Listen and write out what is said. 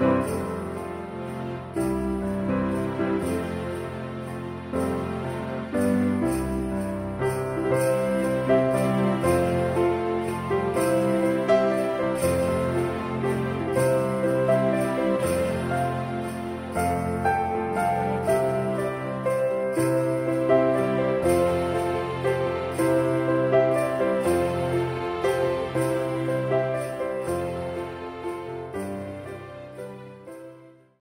Música